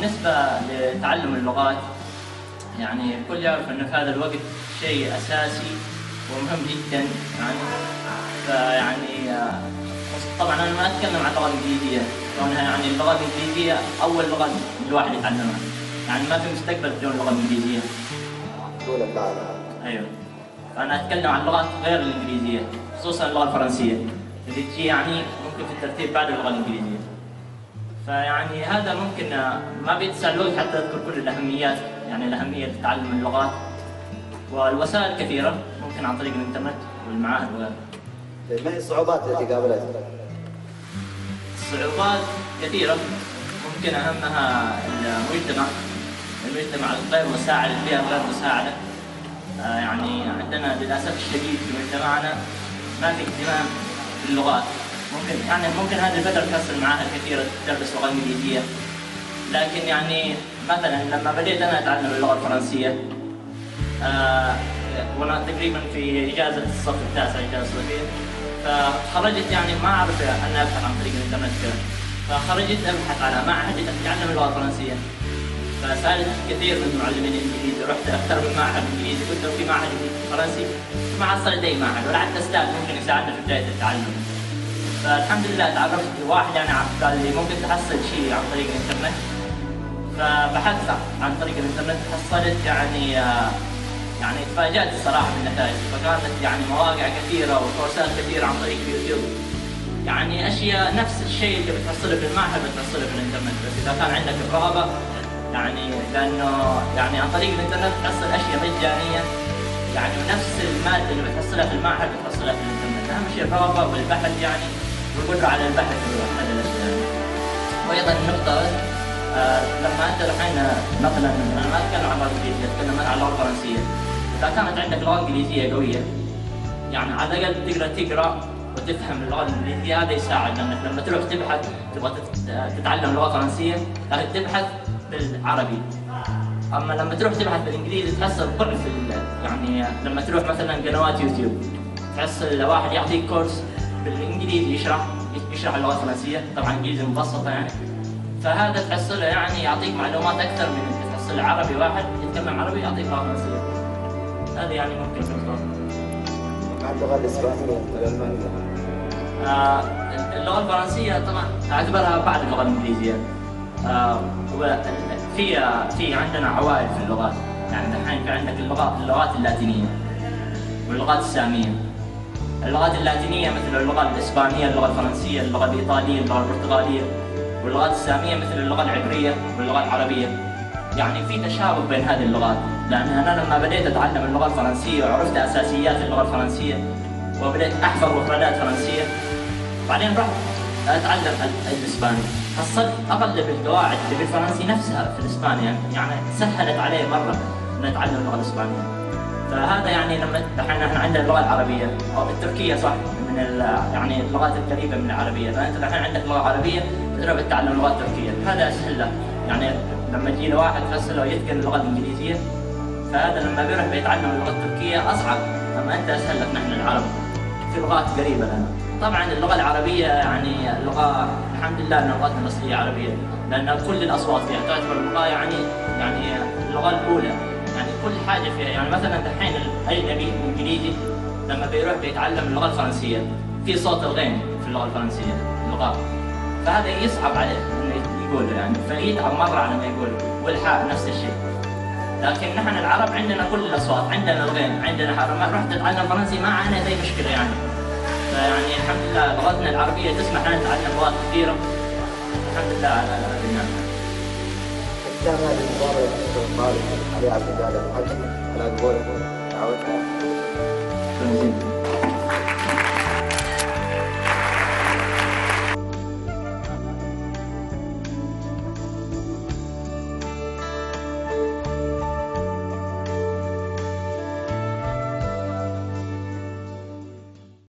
بالنسبة لتعلم اللغات يعني الكل يعرف أنه في هذا الوقت شيء أساسي ومهم جدا يعني فيعني آه، طبعا أنا ما أتكلم عن اللغة الإنجليزية كونها يعني اللغة الإنجليزية أول لغة الواحد يتعلمها يعني ما في مستقبل بدون اللغة الإنجليزية دون العالم أيوه. أنا أتكلم عن اللغات غير الإنجليزية خصوصا اللغة الفرنسية اللي تجي يعني ممكن في الترتيب بعد اللغة الإنجليزية. فيعني هذا ممكن آه، ما بيتسع الوقت حتى اذكر كل الأهميات. يعني الأهمية لتعلم اللغات. والوسائل كثيرة ممكن عن طريق الإنترنت والمعاهد وغيرها. طيب ما هي الصعوبات التي قابلتك؟ الصعوبات كثيرة. ممكن أهمها المجتمع. المجتمع غير مساعد البيئة غير مساعدة. آه، يعني عندنا للأسف الشديد في مجتمعنا ما في اهتمام باللغات. ممكن يعني ممكن هذه الفترة تحصل معاها كثير تدرس لغة إنجليزية. لكن يعني مثلا لما بديت أنا أتعلم اللغة الفرنسية آه، وأنا تقريبا في إجازة الصف التاسع إجازة صيفيه فخرجت يعني ما أعرف أنا ابحث عن طريق الإنترنت فخرجت أبحث على معهد أتعلم اللغة الفرنسية. فسألت كثير من المعلمين الانجليزي رحت أكثر من معهد إنجليزي قلت في معهد فرنسي ما حصلت اي معهد ولا حتى أستاذ ممكن يساعدنا في بداية التعلم. فالحمد لله تعرفت واحد يعني قال لي ممكن تحصل شيء عن طريق الإنترنت. فبحثت عن طريق الإنترنت حصلت يعني آه، يعني تفاجأت الصراحة بالنتائج. فكانت يعني مواقع كثيرة وكورسات كثيرة عن طريق اليوتيوب. يعني أشياء نفس الشيء اللي بتحصله في المعهد بتحصله في الإنترنت. بس إذا كان عندك الرغبه يعني لأنه يعني عن طريق الإنترنت تحصل أشياء مجانية. يعني ونفس المادة اللي بتحصلها في المعهد بتحصلها في الإنترنت. أهم شيء الرغبه والبحث يعني. والقدره على البحث وهذا الاشياء يعني. وأيضا النقطه آه لما أنت الحين مثلا أنا ما اتكلم عن اللغة الإنجليزية اتكلم أنا عن اللغة الفرنسيه إذا كانت عندك لغة إنجليزية قوية يعني على الأقل تقدر تقرأ وتفهم اللغة الإنجليزية هذا يساعد. لأنك لما تروح تبحث تبغى تت- تتعلم لغة فرنسية لازم تبحث بالعربي. أما لما تروح تبحث بالإنجليزي تحصل ضعف ال- يعني لما تروح مثلا قنوات يوتيوب تحصل واحد يعطيك كورس بالإنجليزي يشرح يشرح اللغة الفرنسية. طبعا إنجليزي مبسطة يعني. فهذا تحصله يعني يعطيك معلومات أكثر من انك تحصل عربي واحد. يتكلم عربي يعطيك لغة فرنسية. هذه يعني ممكن تكون مع اللغة الإسبانية الألمانية آه، اللغة الفرنسية طبعا أعتبرها بعد اللغة الإنجليزية. آه، في في عندنا عوائد في اللغات، يعني الحين في عندك اللغات اللغات اللاتينية واللغات السامية. اللغات اللاتينية مثل اللغة الإسبانية، اللغة الفرنسية، اللغة الإيطالية، اللغة البرتغالية. واللغات السامية مثل اللغة العبرية واللغة العربية. يعني في تشابه بين هذه اللغات، لأن أنا لما بديت أتعلم اللغة الفرنسية وعرفت أساسيات اللغة الفرنسية وبدأت أحفظ مفردات فرنسية بعدين رحت أتعلم ال- الإسباني حصلت أغلب القواعد اللي بالفرنسي نفسها في الإسباني يعني سهلت علي مرة أن أتعلم اللغة الإسبانية فهذا يعني لما الحين إحنا عندنا اللغة العربية. أو التركية صح من يعني اللغات القريبة من العربية. فأنت الحين عندك لغة عربية تقدر تتعلم لغات تركية. هذا أسهل لك يعني لما تجي لواحد تفسر يتقن اللغة الإنجليزية فهذا لما بيروح بيتعلم اللغة التركية أصعب. أما أنت أسهل لك نحن العرب. في لغات قريبة لنا. طبعا اللغة العربية يعني لغة الحمد لله أن لغتنا الأصلية عربية لأن كل الأصوات فيها تعتبر اللغة يعني يعني اللغة الأولى. يعني كل حاجة فيها. يعني مثلا دحين الأجنبي الإنجليزي لما بيروح بيتعلم اللغة الفرنسية في صوت الغين في اللغة الفرنسية اللغة. فهذا يصعب عليه إنه يقوله يعني فيتعب مرة على ما يقول والحاء نفس الشيء. لكن نحن العرب عندنا كل الأصوات عندنا الغين عندنا حرف ما رحت تتعلم فرنسي ما عانيت اي مشكلة يعني. فيعني الحمد لله لغتنا العربية تسمح لنا نتعلم لغات كثيرة. الحمد لله على jangan dibawa kembali ada ada ada ada